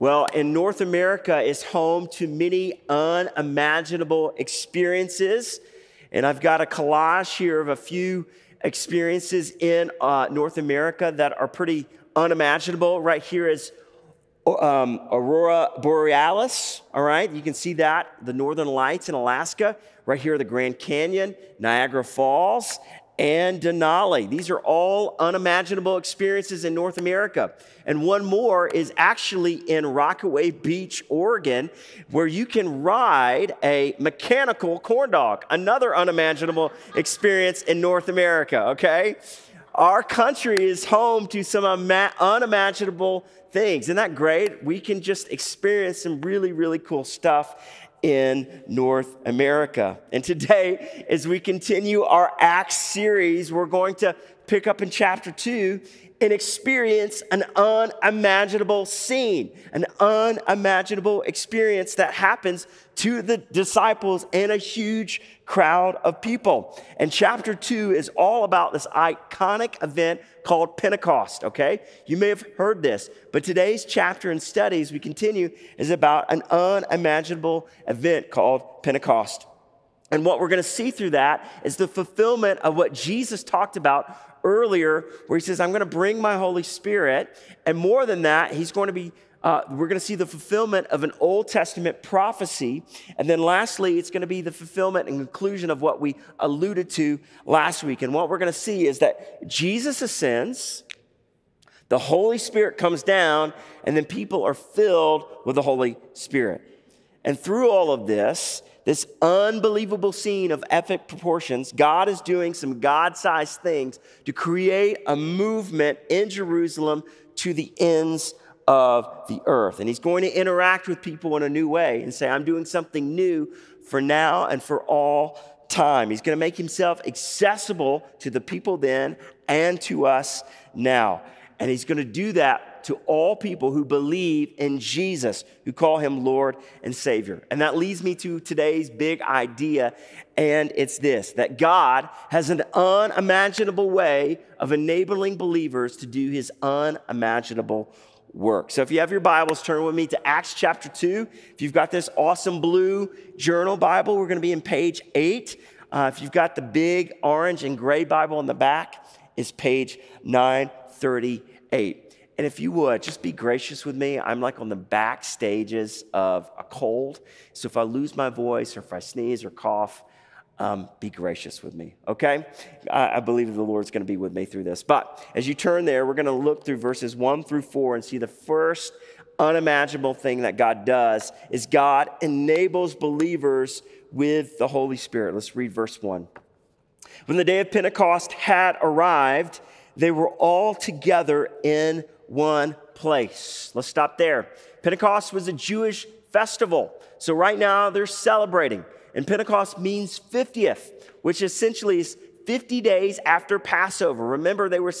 Well, in North America is home to many unimaginable experiences. And I've got a collage here of a few experiences in uh, North America that are pretty unimaginable. Right here is um, Aurora Borealis, all right? You can see that, the northern lights in Alaska. Right here, the Grand Canyon, Niagara Falls, and Denali. These are all unimaginable experiences in North America. And one more is actually in Rockaway Beach, Oregon, where you can ride a mechanical corn dog, another unimaginable experience in North America, okay? Our country is home to some unimaginable things. Isn't that great? We can just experience some really, really cool stuff in North America. And today, as we continue our Acts series, we're going to pick up in chapter two and experience an unimaginable scene, an unimaginable experience that happens to the disciples and a huge crowd of people. And chapter two is all about this iconic event called Pentecost, okay? You may have heard this, but today's chapter and studies we continue is about an unimaginable event called Pentecost. And what we're going to see through that is the fulfillment of what Jesus talked about earlier, where he says, I'm going to bring my Holy Spirit. And more than that, he's going to be, uh, we're going to see the fulfillment of an Old Testament prophecy. And then lastly, it's going to be the fulfillment and conclusion of what we alluded to last week. And what we're going to see is that Jesus ascends, the Holy Spirit comes down, and then people are filled with the Holy Spirit. And through all of this, this unbelievable scene of epic proportions, God is doing some God sized things to create a movement in Jerusalem to the ends of the earth. And He's going to interact with people in a new way and say, I'm doing something new for now and for all time. He's going to make Himself accessible to the people then and to us now. And He's going to do that to all people who believe in Jesus, who call him Lord and Savior. And that leads me to today's big idea, and it's this that God has an unimaginable way of enabling believers to do his unimaginable work. So if you have your Bibles, turn with me to Acts chapter 2. If you've got this awesome blue journal Bible, we're going to be in page 8. Uh, if you've got the big orange and gray Bible in the back, it's page 938. And if you would, just be gracious with me. I'm like on the back stages of a cold. So if I lose my voice or if I sneeze or cough, um, be gracious with me, okay? I, I believe the Lord's gonna be with me through this. But as you turn there, we're gonna look through verses one through four and see the first unimaginable thing that God does is God enables believers with the Holy Spirit. Let's read verse one. When the day of Pentecost had arrived, they were all together in one place. Let's stop there. Pentecost was a Jewish festival. So right now they're celebrating. And Pentecost means 50th, which essentially is 50 days after Passover. Remember, they were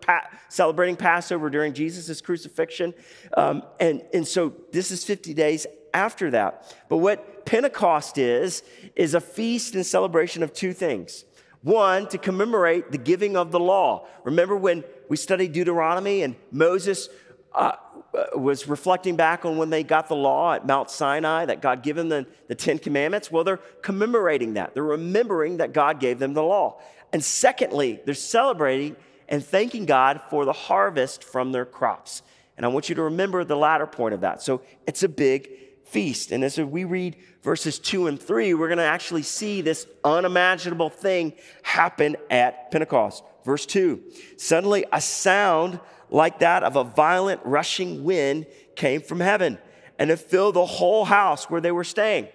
pa- celebrating Passover during Jesus' crucifixion. Um, and, and so this is 50 days after that. But what Pentecost is, is a feast and celebration of two things. One, to commemorate the giving of the law. Remember when we studied Deuteronomy and Moses uh, uh, was reflecting back on when they got the law at Mount Sinai that God gave them the, the Ten Commandments? Well, they're commemorating that. They're remembering that God gave them the law. And secondly, they're celebrating and thanking God for the harvest from their crops. And I want you to remember the latter point of that. So it's a big feast. And as we read verses two and three, we're going to actually see this unimaginable thing happen at Pentecost. Verse two suddenly a sound like that of a violent rushing wind came from heaven and it filled the whole house where they were staying.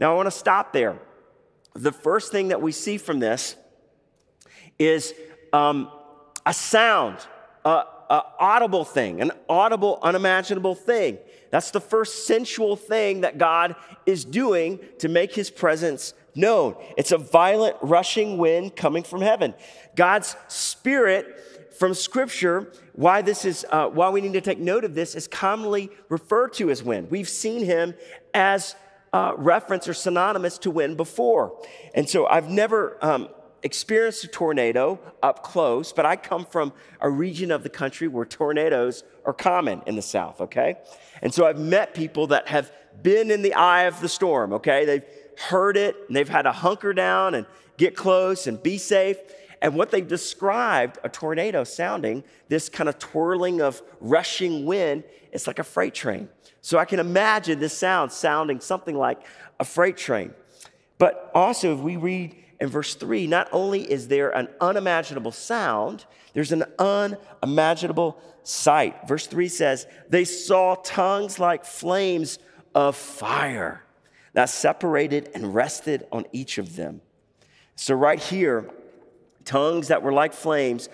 Now, I want to stop there. The first thing that we see from this is um, a sound, a, a audible thing, an audible, unimaginable thing. That's the first sensual thing that God is doing to make his presence known. It's a violent, rushing wind coming from heaven. God's spirit from scripture, why this is, uh, why we need to take note of this, is commonly referred to as wind. We've seen him as uh, reference or synonymous to wind before. And so I've never um, experienced a tornado up close, but I come from a region of the country where tornadoes are common in the South, okay? And so I've met people that have been in the eye of the storm, okay? They've heard it and they've had to hunker down and get close and be safe. And what they've described a tornado sounding, this kind of twirling of rushing wind, it's like a freight train. So I can imagine this sound sounding something like a freight train. But also, if we read in verse 3, not only is there an unimaginable sound, there's an unimaginable sight. Verse 3 says, They saw tongues like flames of fire that separated and rested on each of them. So, right here, tongues that were like flames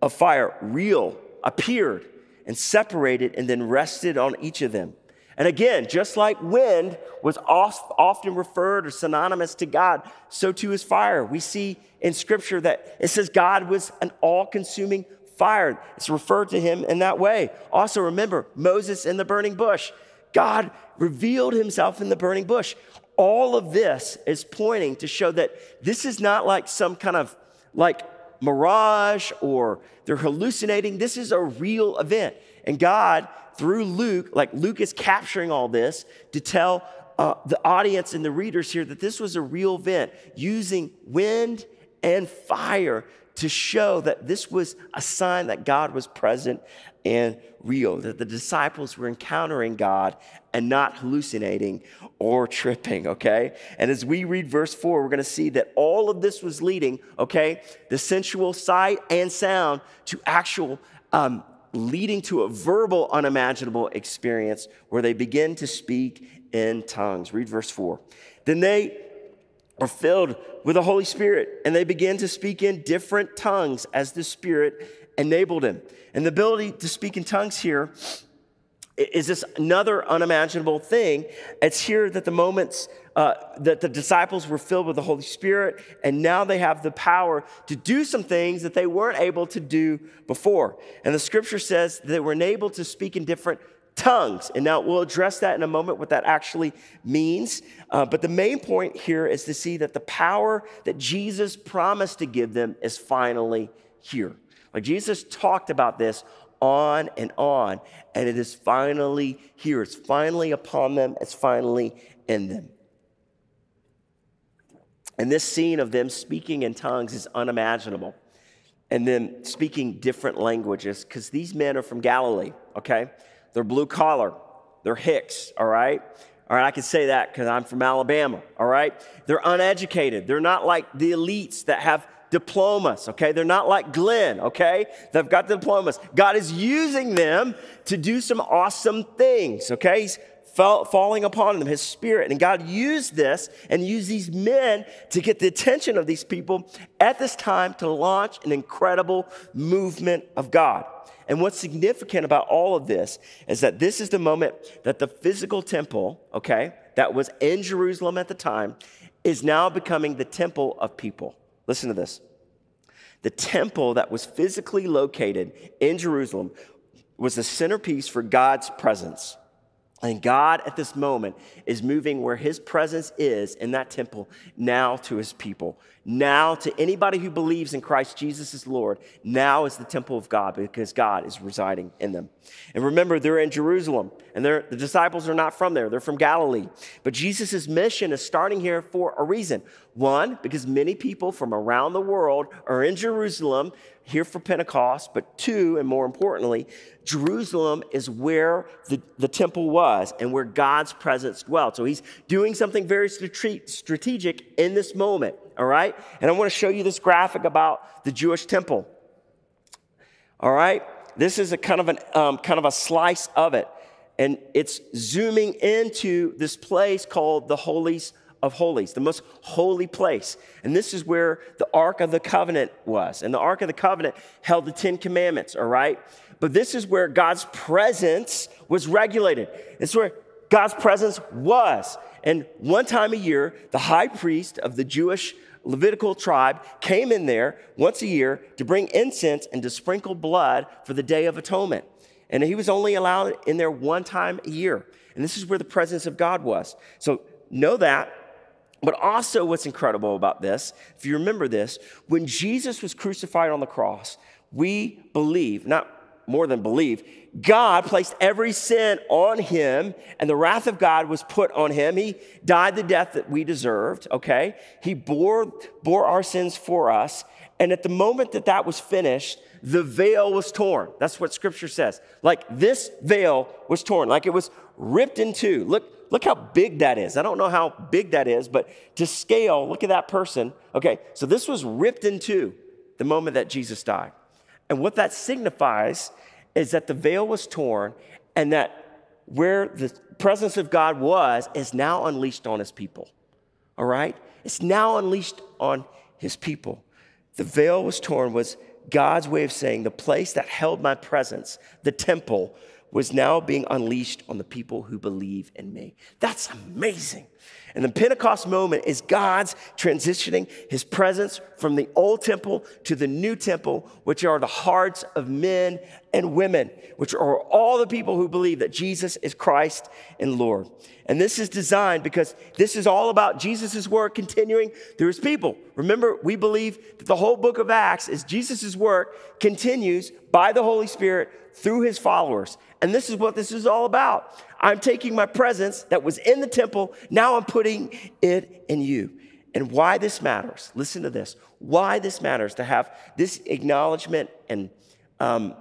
of fire, real, appeared and separated and then rested on each of them. And again, just like wind was often referred or synonymous to God, so too is fire. We see in scripture that it says God was an all consuming fire. It's referred to him in that way. Also, remember Moses in the burning bush. God revealed himself in the burning bush. All of this is pointing to show that this is not like some kind of like mirage or they're hallucinating. This is a real event. And God through Luke, like Luke is capturing all this to tell uh, the audience and the readers here that this was a real event using wind and fire to show that this was a sign that God was present and real, that the disciples were encountering God and not hallucinating or tripping, okay? And as we read verse 4, we're gonna see that all of this was leading, okay, the sensual sight and sound to actual um, leading to a verbal, unimaginable experience where they begin to speak in tongues. Read verse 4. Then they are filled with the Holy Spirit and they begin to speak in different tongues as the Spirit enabled them. And the ability to speak in tongues here is this another unimaginable thing. It's here that the moments uh, that the disciples were filled with the Holy Spirit, and now they have the power to do some things that they weren't able to do before. And the scripture says they were enabled to speak in different tongues. And now we'll address that in a moment, what that actually means. Uh, but the main point here is to see that the power that Jesus promised to give them is finally here. Like Jesus talked about this on and on, and it is finally here. It's finally upon them, it's finally in them. And this scene of them speaking in tongues is unimaginable. And then speaking different languages, because these men are from Galilee, okay? They're blue collar, they're Hicks, all right? All right, I can say that because I'm from Alabama, all right? They're uneducated. They're not like the elites that have diplomas, okay? They're not like Glenn, okay? They've got the diplomas. God is using them to do some awesome things, okay? He's falling upon them, his spirit. And God used this and used these men to get the attention of these people at this time to launch an incredible movement of God. And what's significant about all of this is that this is the moment that the physical temple, okay, that was in Jerusalem at the time, is now becoming the temple of people. Listen to this. The temple that was physically located in Jerusalem was the centerpiece for God's presence. And God at this moment is moving where his presence is in that temple now to his people. Now to anybody who believes in Christ Jesus as Lord, now is the temple of God because God is residing in them. And remember, they're in Jerusalem and the disciples are not from there, they're from Galilee. But Jesus' mission is starting here for a reason. One, because many people from around the world are in Jerusalem here for Pentecost, but two, and more importantly, Jerusalem is where the, the temple was and where God's presence dwelt. So he's doing something very strategic in this moment, all right? And I want to show you this graphic about the Jewish temple. All right? This is a kind of, an, um, kind of a slice of it. And it's zooming into this place called the Holies of Holies, the most holy place. And this is where the Ark of the Covenant was. And the Ark of the Covenant held the Ten Commandments, all right? But this is where God's presence was regulated. It's where God's presence was. And one time a year, the high priest of the Jewish Levitical tribe came in there once a year to bring incense and to sprinkle blood for the Day of Atonement. And he was only allowed in there one time a year. And this is where the presence of God was. So know that But also, what's incredible about this, if you remember this, when Jesus was crucified on the cross, we believe, not more than believe, God placed every sin on him, and the wrath of God was put on him. He died the death that we deserved, okay? He bore, bore our sins for us. And at the moment that that was finished, the veil was torn. That's what scripture says. Like this veil was torn, like it was ripped in two. Look, look how big that is. I don't know how big that is, but to scale, look at that person. Okay, so this was ripped in two the moment that Jesus died. And what that signifies is that the veil was torn and that where the presence of God was is now unleashed on his people. All right? It's now unleashed on his people. The veil was torn was God's way of saying the place that held my presence, the temple, was now being unleashed on the people who believe in me. That's amazing. And the Pentecost moment is God's transitioning his presence from the old temple to the new temple, which are the hearts of men and women, which are all the people who believe that Jesus is Christ and Lord. And this is designed because this is all about Jesus' work continuing through his people. Remember, we believe that the whole book of Acts is Jesus' work continues by the Holy Spirit through his followers. And this is what this is all about. I'm taking my presence that was in the temple, now I'm putting it in you. And why this matters, listen to this why this matters to have this acknowledgement and um,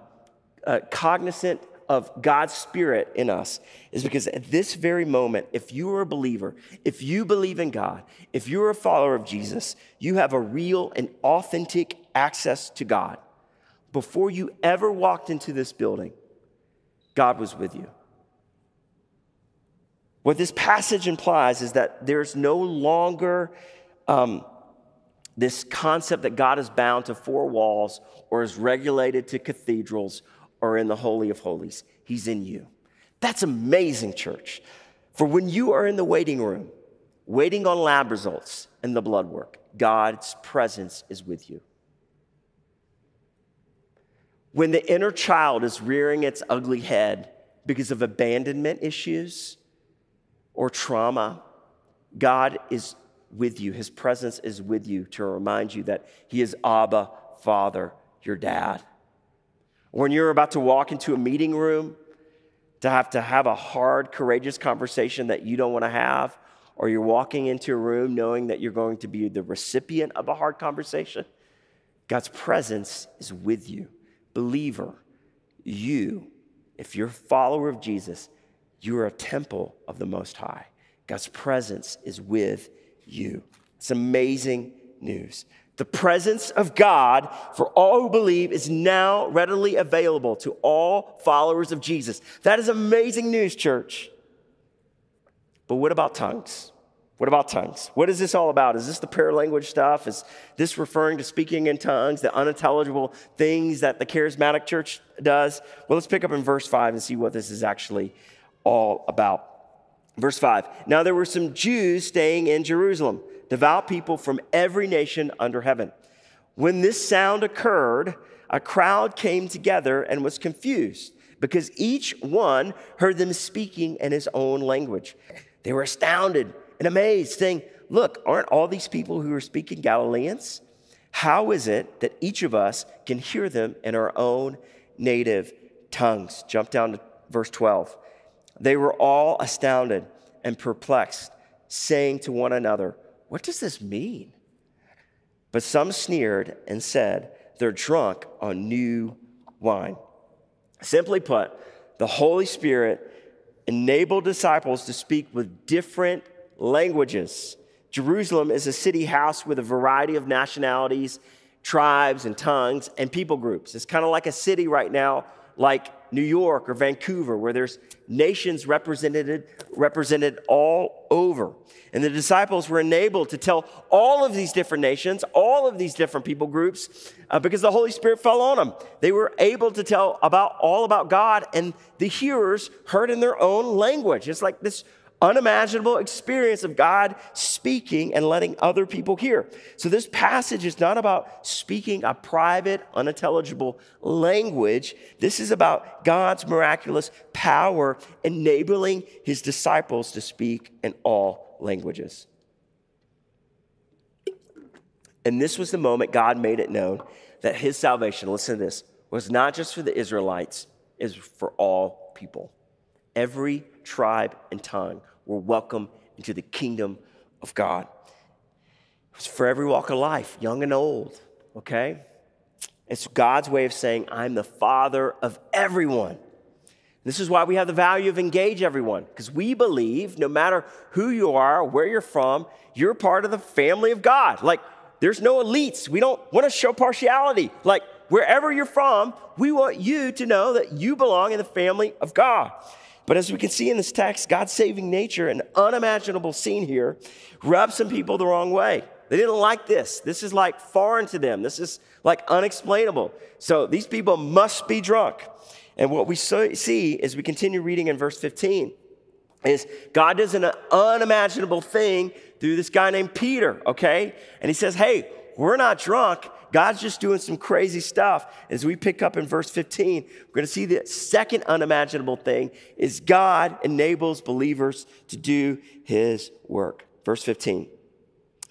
uh, cognizant of God's Spirit in us is because at this very moment, if you are a believer, if you believe in God, if you're a follower of Jesus, you have a real and authentic access to God. Before you ever walked into this building, God was with you. What this passage implies is that there's no longer um, this concept that God is bound to four walls or is regulated to cathedrals or in the Holy of Holies. He's in you. That's amazing, church. For when you are in the waiting room, waiting on lab results and the blood work, God's presence is with you. When the inner child is rearing its ugly head because of abandonment issues or trauma, God is with you. His presence is with you to remind you that He is Abba, Father, your dad. When you're about to walk into a meeting room, to have to have a hard, courageous conversation that you don't want to have, or you're walking into a room knowing that you're going to be the recipient of a hard conversation, God's presence is with you. Believer, you, if you're a follower of Jesus, you are a temple of the Most High. God's presence is with you. It's amazing news. The presence of God for all who believe is now readily available to all followers of Jesus. That is amazing news, church. But what about tongues? What about tongues? What is this all about? Is this the prayer language stuff? Is this referring to speaking in tongues, the unintelligible things that the charismatic church does? Well, let's pick up in verse 5 and see what this is actually all about. Verse 5 Now there were some Jews staying in Jerusalem devout people from every nation under heaven. When this sound occurred, a crowd came together and was confused because each one heard them speaking in his own language. They were astounded and amazed, saying, Look, aren't all these people who are speaking Galileans? How is it that each of us can hear them in our own native tongues? Jump down to verse 12. They were all astounded and perplexed, saying to one another, what does this mean? But some sneered and said, They're drunk on new wine. Simply put, the Holy Spirit enabled disciples to speak with different languages. Jerusalem is a city house with a variety of nationalities, tribes, and tongues, and people groups. It's kind of like a city right now, like New York or Vancouver, where there's nations represented, represented all over. And the disciples were enabled to tell all of these different nations, all of these different people groups, uh, because the Holy Spirit fell on them. They were able to tell about all about God, and the hearers heard in their own language. It's like this unimaginable experience of God speaking and letting other people hear. So, this passage is not about speaking a private, unintelligible language. This is about God's miraculous power enabling his disciples to speak in all languages. And this was the moment God made it known that his salvation, listen to this, was not just for the Israelites, is for all people. Every tribe and tongue were welcome into the kingdom of God. It was for every walk of life, young and old, okay? It's God's way of saying, I'm the father of everyone. This is why we have the value of engage everyone, because we believe no matter who you are, where you're from, you're part of the family of God. Like, there's no elites. We don't want to show partiality. Like, wherever you're from, we want you to know that you belong in the family of God. But as we can see in this text, God's saving nature, an unimaginable scene here, rubs some people the wrong way. They didn't like this. This is like foreign to them. This is like unexplainable. So these people must be drunk. And what we see as we continue reading in verse 15 is God does an unimaginable thing through this guy named Peter, okay? And he says, Hey, we're not drunk. God's just doing some crazy stuff. As we pick up in verse 15, we're going to see the second unimaginable thing is God enables believers to do his work. Verse 15.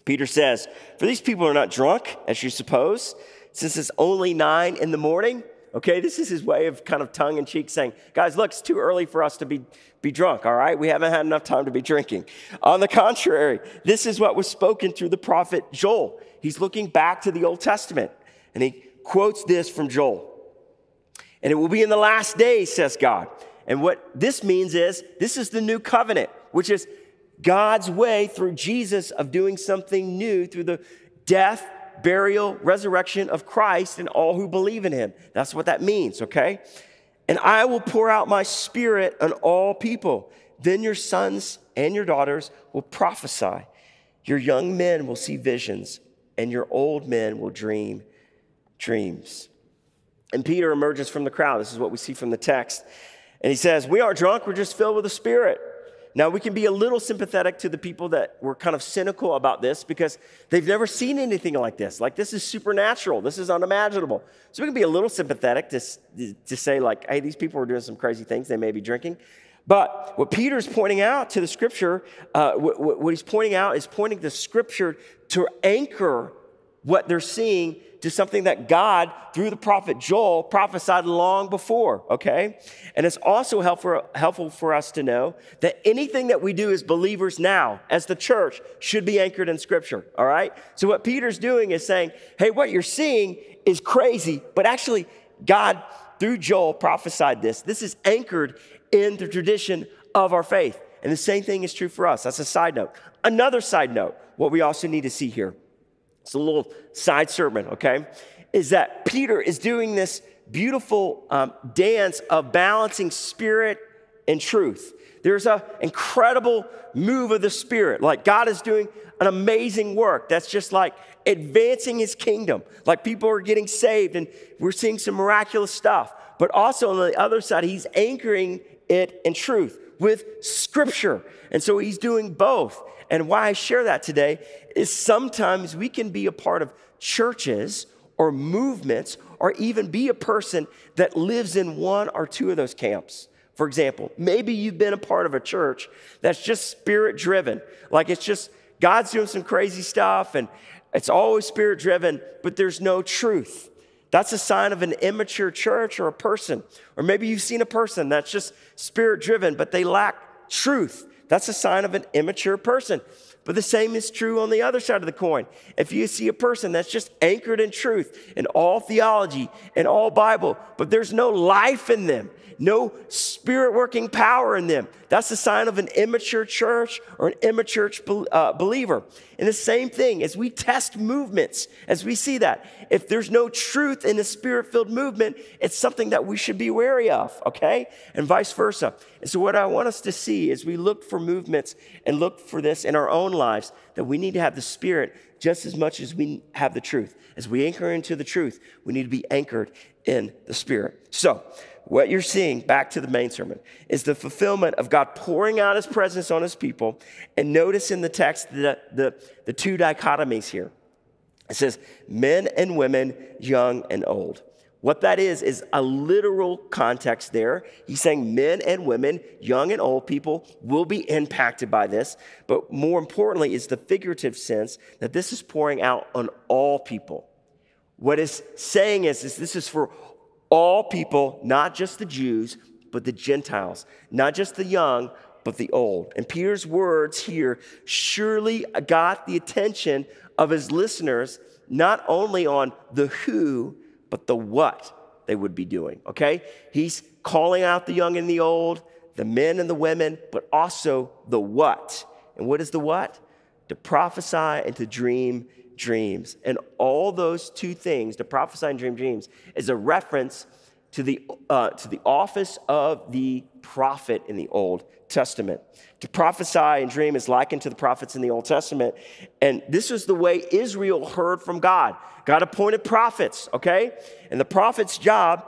Peter says, For these people are not drunk, as you suppose, since it's only nine in the morning. Okay, this is his way of kind of tongue in cheek saying, guys, look, it's too early for us to be, be drunk, all right? We haven't had enough time to be drinking. On the contrary, this is what was spoken through the prophet Joel. He's looking back to the Old Testament and he quotes this from Joel. And it will be in the last days, says God. And what this means is this is the new covenant, which is God's way through Jesus of doing something new through the death, burial, resurrection of Christ and all who believe in him. That's what that means, okay? And I will pour out my spirit on all people. Then your sons and your daughters will prophesy. Your young men will see visions, and your old men will dream dreams. And Peter emerges from the crowd. This is what we see from the text. And he says, We aren't drunk, we're just filled with the Spirit. Now, we can be a little sympathetic to the people that were kind of cynical about this because they've never seen anything like this. Like, this is supernatural, this is unimaginable. So, we can be a little sympathetic to, to say, like, hey, these people are doing some crazy things, they may be drinking. But what Peter's pointing out to the scripture, uh, what, what he's pointing out is pointing the scripture to anchor what they're seeing to something that God, through the prophet Joel, prophesied long before, okay? And it's also helpful, helpful for us to know that anything that we do as believers now, as the church, should be anchored in Scripture, all right? So what Peter's doing is saying, hey, what you're seeing is crazy, but actually, God, through Joel, prophesied this. This is anchored in the tradition of our faith. And the same thing is true for us. That's a side note. Another side note, what we also need to see here it's a little side sermon, okay? Is that Peter is doing this beautiful um, dance of balancing spirit and truth. There's an incredible move of the spirit. Like God is doing an amazing work that's just like advancing his kingdom. Like people are getting saved and we're seeing some miraculous stuff. But also on the other side, he's anchoring it in truth with scripture. And so he's doing both. And why I share that today is sometimes we can be a part of churches or movements or even be a person that lives in one or two of those camps. For example, maybe you've been a part of a church that's just spirit driven. Like it's just God's doing some crazy stuff and it's always spirit driven, but there's no truth. That's a sign of an immature church or a person. Or maybe you've seen a person that's just spirit driven, but they lack truth. That's a sign of an immature person. But the same is true on the other side of the coin. If you see a person that's just anchored in truth, in all theology, in all Bible, but there's no life in them, no spirit working power in them. That's the sign of an immature church or an immature uh, believer. And the same thing, as we test movements, as we see that, if there's no truth in the spirit filled movement, it's something that we should be wary of, okay? And vice versa. And so, what I want us to see is we look for movements and look for this in our own lives, that we need to have the spirit just as much as we have the truth. As we anchor into the truth, we need to be anchored in the spirit. So, what you're seeing, back to the main sermon, is the fulfillment of God pouring out his presence on his people. And notice in the text the, the, the two dichotomies here. It says men and women, young and old. What that is, is a literal context there. He's saying men and women, young and old people, will be impacted by this. But more importantly, is the figurative sense that this is pouring out on all people. What it's saying is, is this is for all people, not just the Jews, but the Gentiles, not just the young, but the old. And Peter's words here surely got the attention of his listeners, not only on the who, but the what they would be doing, okay? He's calling out the young and the old, the men and the women, but also the what. And what is the what? To prophesy and to dream dreams. And all those two things, to prophesy and dream dreams, is a reference to the, uh, to the office of the prophet in the Old Testament. To prophesy and dream is likened to the prophets in the Old Testament. And this was the way Israel heard from God. God appointed prophets, okay? And the prophet's job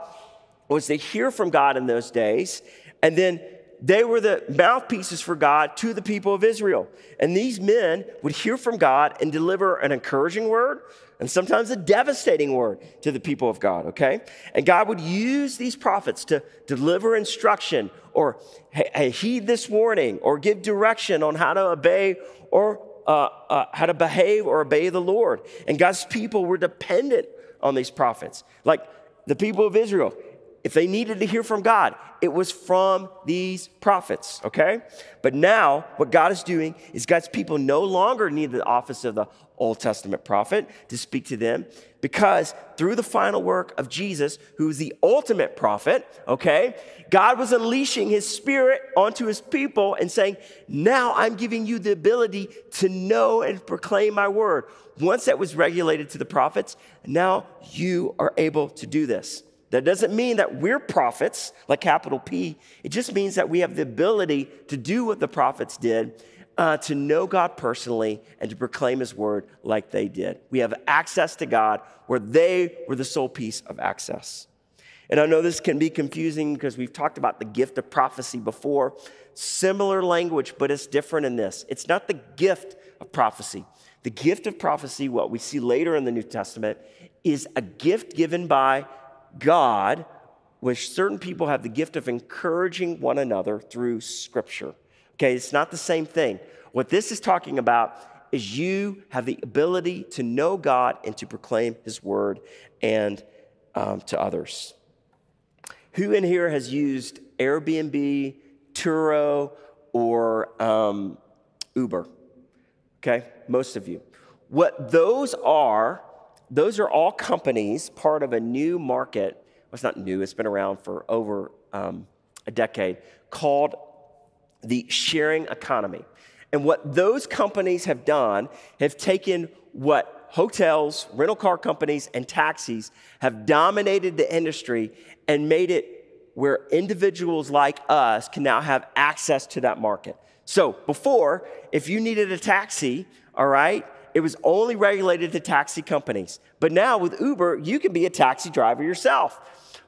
was to hear from God in those days and then they were the mouthpieces for God to the people of Israel. And these men would hear from God and deliver an encouraging word and sometimes a devastating word to the people of God, okay? And God would use these prophets to deliver instruction or hey, heed this warning or give direction on how to obey or uh, uh, how to behave or obey the Lord. And God's people were dependent on these prophets. Like the people of Israel, if they needed to hear from God, it was from these prophets, okay? But now, what God is doing is God's people no longer need the office of the Old Testament prophet to speak to them because through the final work of Jesus, who is the ultimate prophet, okay, God was unleashing his spirit onto his people and saying, Now I'm giving you the ability to know and proclaim my word. Once that was regulated to the prophets, now you are able to do this. That doesn't mean that we're prophets, like capital P. It just means that we have the ability to do what the prophets did, uh, to know God personally and to proclaim His word like they did. We have access to God where they were the sole piece of access. And I know this can be confusing because we've talked about the gift of prophecy before. Similar language, but it's different in this. It's not the gift of prophecy. The gift of prophecy, what we see later in the New Testament, is a gift given by God, which certain people have the gift of encouraging one another through Scripture. Okay, it's not the same thing. What this is talking about is you have the ability to know God and to proclaim His word and um, to others. Who in here has used Airbnb, Turo, or um, Uber? Okay, most of you. What those are those are all companies part of a new market. Well, it's not new, it's been around for over um, a decade called the sharing economy. And what those companies have done have taken what hotels, rental car companies, and taxis have dominated the industry and made it where individuals like us can now have access to that market. So before, if you needed a taxi, all right, it was only regulated to taxi companies. But now with Uber, you can be a taxi driver yourself.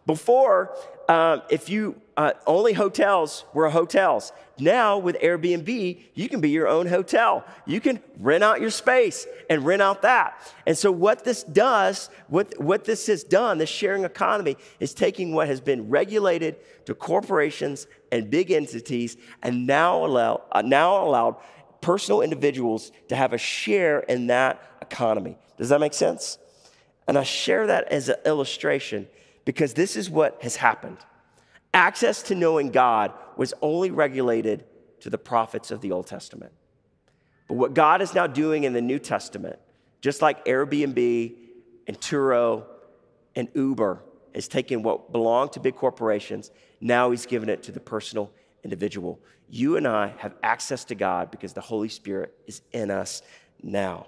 Before, um, if you uh, only hotels were hotels. Now with Airbnb, you can be your own hotel. You can rent out your space and rent out that. And so what this does, what, what this has done, the sharing economy, is taking what has been regulated to corporations and big entities and now allow, uh, now allowed personal individuals to have a share in that economy. Does that make sense? And I share that as an illustration because this is what has happened. Access to knowing God was only regulated to the prophets of the Old Testament. But what God is now doing in the New Testament, just like Airbnb and Turo and Uber, is taking what belonged to big corporations, now he's given it to the personal individual. You and I have access to God because the Holy Spirit is in us now.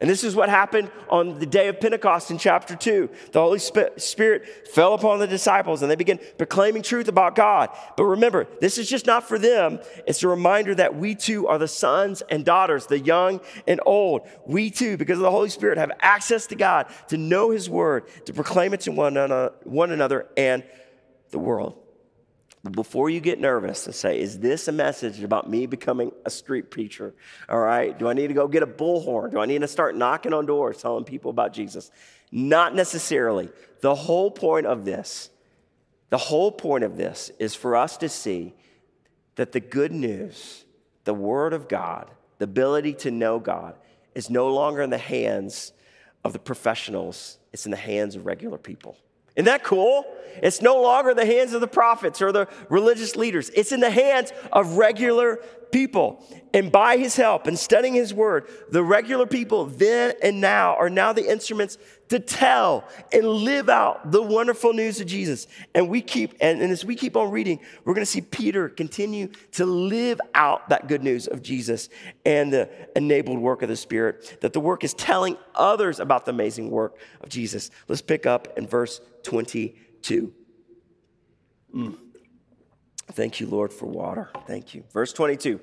And this is what happened on the day of Pentecost in chapter 2. The Holy Spirit fell upon the disciples and they began proclaiming truth about God. But remember, this is just not for them. It's a reminder that we too are the sons and daughters, the young and old. We too, because of the Holy Spirit, have access to God to know His word, to proclaim it to one another, and the world. But before you get nervous and say, is this a message about me becoming a street preacher? All right. Do I need to go get a bullhorn? Do I need to start knocking on doors telling people about Jesus? Not necessarily. The whole point of this, the whole point of this is for us to see that the good news, the Word of God, the ability to know God, is no longer in the hands of the professionals, it's in the hands of regular people. Isn't that cool? It's no longer the hands of the prophets or the religious leaders. It's in the hands of regular people. And by his help and studying his word, the regular people then and now are now the instruments to tell and live out the wonderful news of Jesus. And we keep, and, and as we keep on reading, we're going to see Peter continue to live out that good news of Jesus and the enabled work of the Spirit, that the work is telling others about the amazing work of Jesus. Let's pick up in verse 22. Mm. Thank you, Lord, for water. Thank you. Verse 22.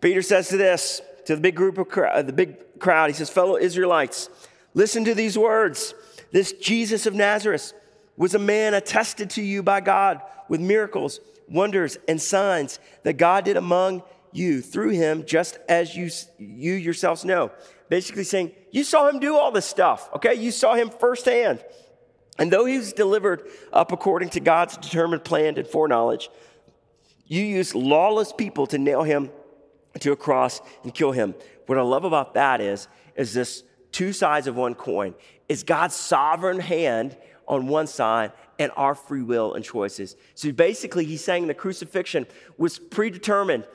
Peter says to this, to the big group of uh, the big crowd, he says, Fellow Israelites, listen to these words. This Jesus of Nazareth was a man attested to you by God with miracles, wonders, and signs that God did among you through him, just as you, you yourselves know. Basically saying, you saw him do all this stuff, okay? You saw him firsthand. And though he was delivered up according to God's determined plan and foreknowledge, you used lawless people to nail him to a cross and kill him. What I love about that is, is this two sides of one coin. Is God's sovereign hand on one side and our free will and choices. So basically, he's saying the crucifixion was predetermined,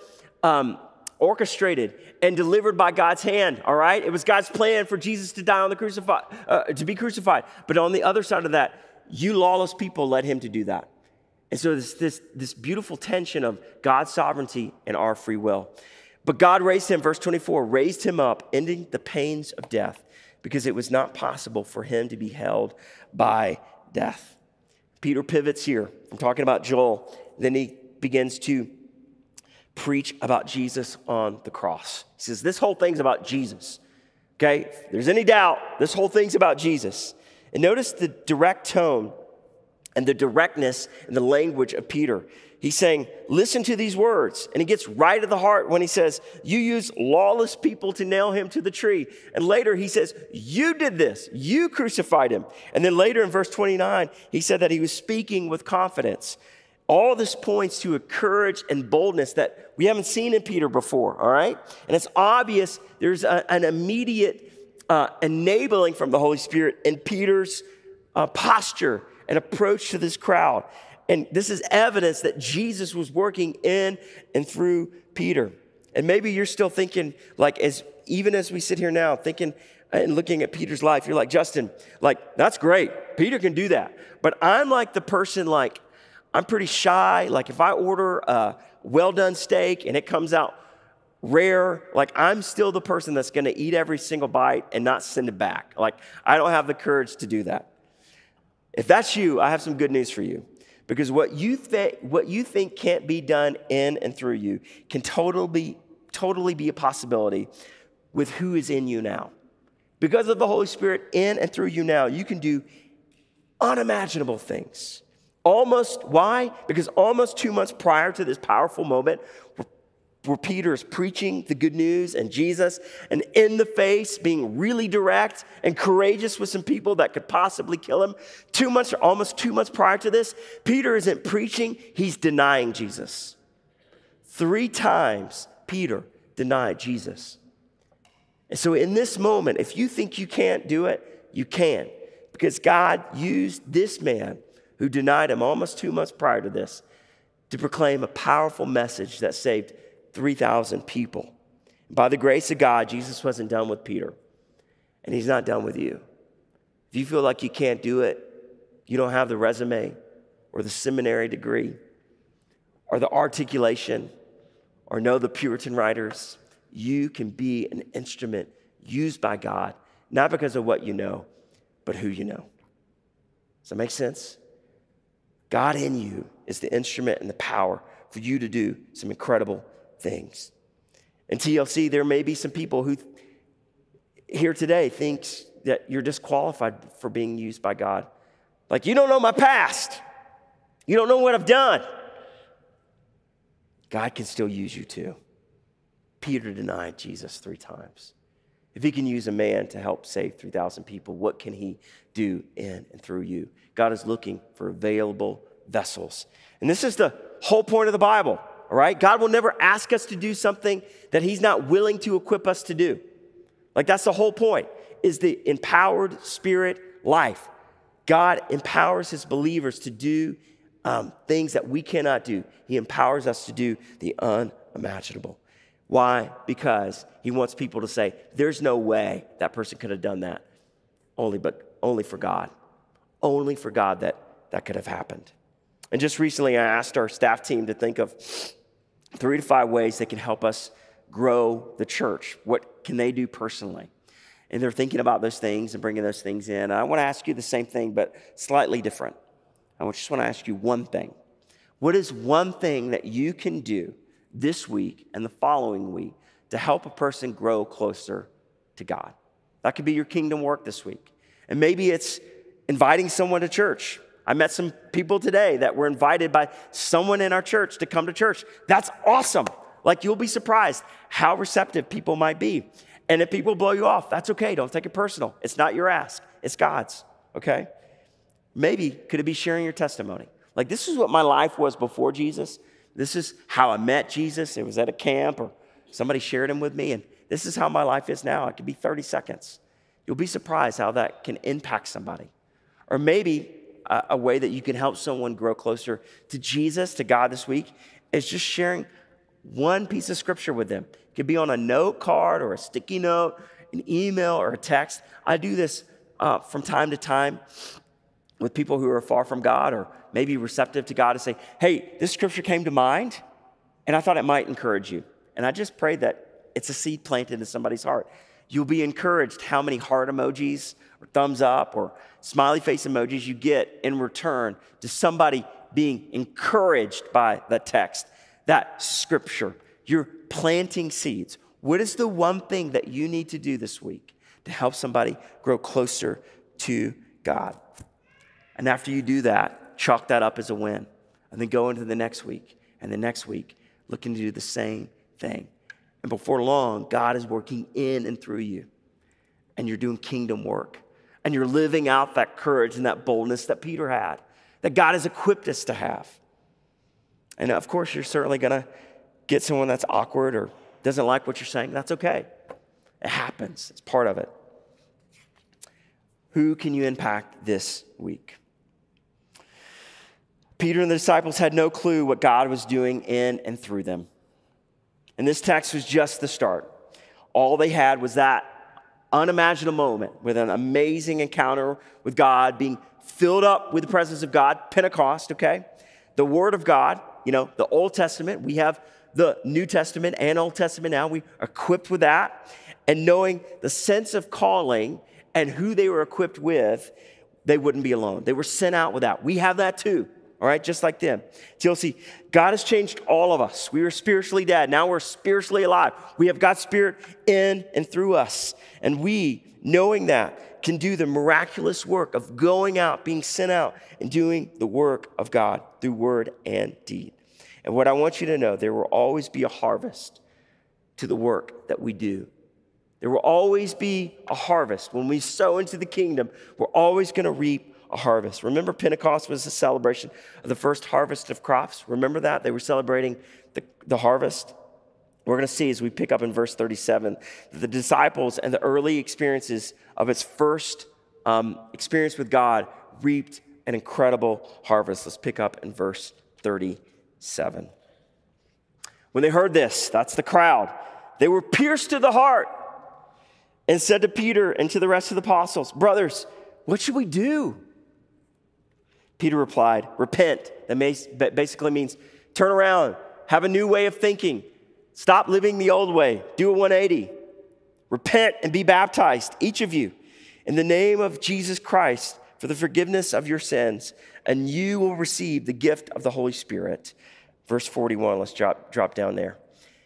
um, orchestrated, and delivered by God's hand. All right, it was God's plan for Jesus to die on the crucified, uh, to be crucified. But on the other side of that, you lawless people led him to do that. And so there's this, this beautiful tension of God's sovereignty and our free will. But God raised him, verse 24, raised him up, ending the pains of death, because it was not possible for him to be held by death. Peter pivots here from talking about Joel. Then he begins to preach about Jesus on the cross. He says, This whole thing's about Jesus. Okay? If there's any doubt, this whole thing's about Jesus. And notice the direct tone and the directness and the language of Peter. He's saying, Listen to these words. And he gets right at the heart when he says, You use lawless people to nail him to the tree. And later he says, You did this. You crucified him. And then later in verse 29, he said that he was speaking with confidence. All this points to a courage and boldness that we haven't seen in Peter before, all right? And it's obvious there's a, an immediate uh, enabling from the Holy Spirit in Peter's uh, posture and approach to this crowd. And this is evidence that Jesus was working in and through Peter. And maybe you're still thinking, like, as even as we sit here now, thinking and looking at Peter's life, you're like, Justin, like, that's great. Peter can do that. But I'm like the person, like, I'm pretty shy. Like, if I order a well done steak and it comes out rare, like, I'm still the person that's gonna eat every single bite and not send it back. Like, I don't have the courage to do that. If that's you, I have some good news for you. Because what you, th- what you think can't be done in and through you can totally totally be a possibility with who is in you now. Because of the Holy Spirit in and through you now, you can do unimaginable things. Almost, why? Because almost two months prior to this powerful moment, where Peter is preaching the good news and Jesus, and in the face, being really direct and courageous with some people that could possibly kill him. Two months, or almost two months prior to this, Peter isn't preaching, he's denying Jesus. Three times, Peter denied Jesus. And so, in this moment, if you think you can't do it, you can. Because God used this man who denied him almost two months prior to this to proclaim a powerful message that saved 3,000 people. By the grace of God, Jesus wasn't done with Peter, and he's not done with you. If you feel like you can't do it, you don't have the resume or the seminary degree or the articulation or know the Puritan writers, you can be an instrument used by God, not because of what you know, but who you know. Does that make sense? God in you is the instrument and the power for you to do some incredible things. And TLC, there may be some people who here today thinks that you're disqualified for being used by God. Like, you don't know my past. You don't know what I've done. God can still use you too. Peter denied Jesus three times. If he can use a man to help save 3,000 people, what can he do in and through you? God is looking for available vessels. And this is the whole point of the Bible, all right? God will never ask us to do something that he's not willing to equip us to do. Like that's the whole point is the empowered spirit life. God empowers his believers to do um, things that we cannot do. He empowers us to do the unimaginable. Why? Because he wants people to say, there's no way that person could have done that. Only, but only for God. Only for God that that could have happened. And just recently, I asked our staff team to think of three to five ways they can help us grow the church. What can they do personally? And they're thinking about those things and bringing those things in. I want to ask you the same thing, but slightly different. I just want to ask you one thing. What is one thing that you can do this week and the following week to help a person grow closer to God? That could be your kingdom work this week. And maybe it's inviting someone to church. I met some people today that were invited by someone in our church to come to church. That's awesome. Like you'll be surprised how receptive people might be. And if people blow you off, that's okay. Don't take it personal. It's not your ask, it's God's, okay? Maybe could it be sharing your testimony? Like, this is what my life was before Jesus. This is how I met Jesus. It was at a camp or somebody shared him with me. And this is how my life is now. It could be 30 seconds. You'll be surprised how that can impact somebody. Or maybe a, a way that you can help someone grow closer to Jesus, to God this week, is just sharing one piece of scripture with them. It could be on a note card or a sticky note, an email or a text. I do this uh, from time to time with people who are far from God or maybe receptive to God to say, hey, this scripture came to mind and I thought it might encourage you. And I just pray that it's a seed planted in somebody's heart. You'll be encouraged how many heart emojis or thumbs up or smiley face emojis you get in return to somebody being encouraged by the text that scripture. You're planting seeds. What is the one thing that you need to do this week to help somebody grow closer to God? And after you do that, chalk that up as a win. And then go into the next week and the next week, looking to do the same thing. And before long, God is working in and through you. And you're doing kingdom work. And you're living out that courage and that boldness that Peter had, that God has equipped us to have. And of course, you're certainly going to get someone that's awkward or doesn't like what you're saying. That's okay. It happens, it's part of it. Who can you impact this week? Peter and the disciples had no clue what God was doing in and through them. And this text was just the start. All they had was that unimaginable moment with an amazing encounter with God, being filled up with the presence of God, Pentecost, okay? The Word of God, you know, the Old Testament, we have the New Testament and Old Testament now. We equipped with that. And knowing the sense of calling and who they were equipped with, they wouldn't be alone. They were sent out with that. We have that too, all right, just like them. TLC, God has changed all of us. We were spiritually dead. Now we're spiritually alive. We have God's Spirit in and through us. And we, knowing that, can do the miraculous work of going out, being sent out, and doing the work of God through word and deed. And what I want you to know, there will always be a harvest to the work that we do. There will always be a harvest. When we sow into the kingdom, we're always going to reap a harvest. Remember, Pentecost was a celebration of the first harvest of crops. Remember that? They were celebrating the, the harvest. We're going to see as we pick up in verse 37 that the disciples and the early experiences of its first um, experience with God reaped an incredible harvest. Let's pick up in verse 37. When they heard this, that's the crowd, they were pierced to the heart and said to Peter and to the rest of the apostles, Brothers, what should we do? Peter replied, Repent. That basically means turn around, have a new way of thinking, stop living the old way, do a 180. Repent and be baptized, each of you, in the name of Jesus Christ for the forgiveness of your sins, and you will receive the gift of the Holy Spirit. Verse 41, let's drop, drop down there.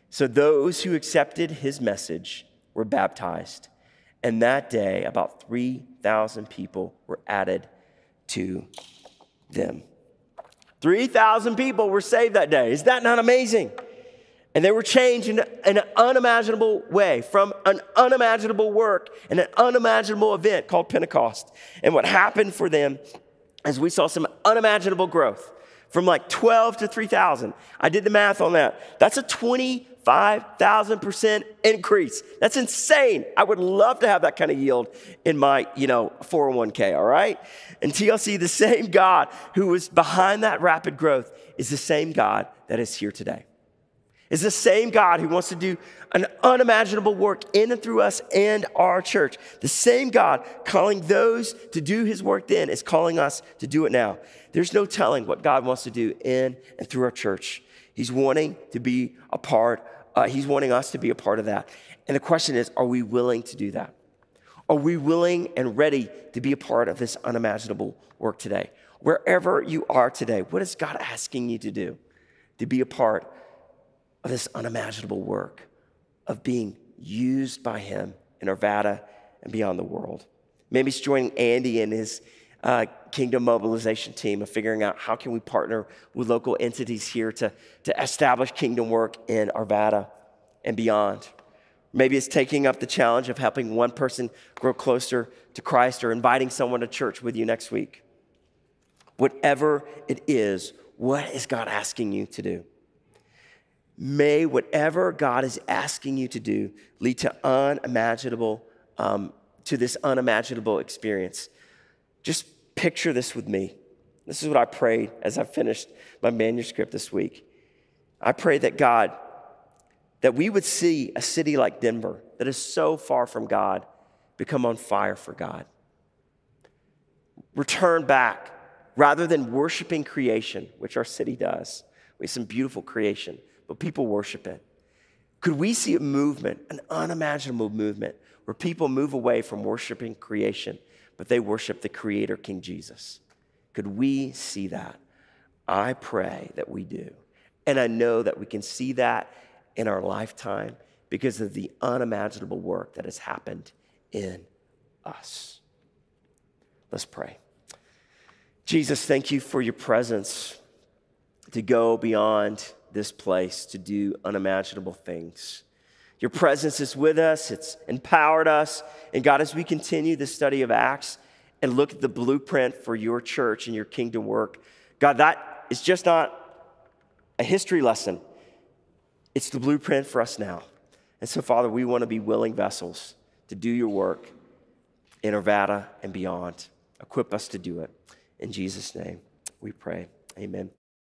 So those who accepted his message were baptized, and that day about 3,000 people were added to them. 3,000 people were saved that day. Is that not amazing? And they were changed in, an unimaginable way from an unimaginable work and an unimaginable event called Pentecost. And what happened for them is we saw some unimaginable growth from like 12 to 3,000. I did the math on that. That's a 25,000% increase. That's insane. I would love to have that kind of yield in my, you know, 401k, all right? And TLC, the same God who was behind that rapid growth is the same God that is here today is the same God who wants to do an unimaginable work in and through us and our church. The same God calling those to do his work then is calling us to do it now. There's no telling what God wants to do in and through our church. He's wanting to be a part, uh, he's wanting us to be a part of that. And the question is, are we willing to do that? Are we willing and ready to be a part of this unimaginable work today? Wherever you are today, what is God asking you to do? To be a part of this unimaginable work of being used by Him in Arvada and beyond the world. Maybe it's joining Andy and his uh, kingdom mobilization team of figuring out how can we partner with local entities here to, to establish kingdom work in Arvada and beyond. Maybe it's taking up the challenge of helping one person grow closer to Christ or inviting someone to church with you next week. Whatever it is, what is God asking you to do? May whatever God is asking you to do lead to unimaginable, um, to this unimaginable experience. Just picture this with me. This is what I prayed as I finished my manuscript this week. I pray that God, that we would see a city like Denver that is so far from God become on fire for God. Return back rather than worshiping creation, which our city does. We have some beautiful creation but people worship it. Could we see a movement, an unimaginable movement, where people move away from worshiping creation, but they worship the Creator, King Jesus? Could we see that? I pray that we do. And I know that we can see that in our lifetime because of the unimaginable work that has happened in us. Let's pray. Jesus, thank you for your presence to go beyond this place to do unimaginable things. Your presence is with us, it's empowered us. And God, as we continue the study of Acts and look at the blueprint for your church and your kingdom work, God, that is just not a history lesson, it's the blueprint for us now. And so, Father, we want to be willing vessels to do your work in Arvada and beyond. Equip us to do it. In Jesus' name, we pray. Amen.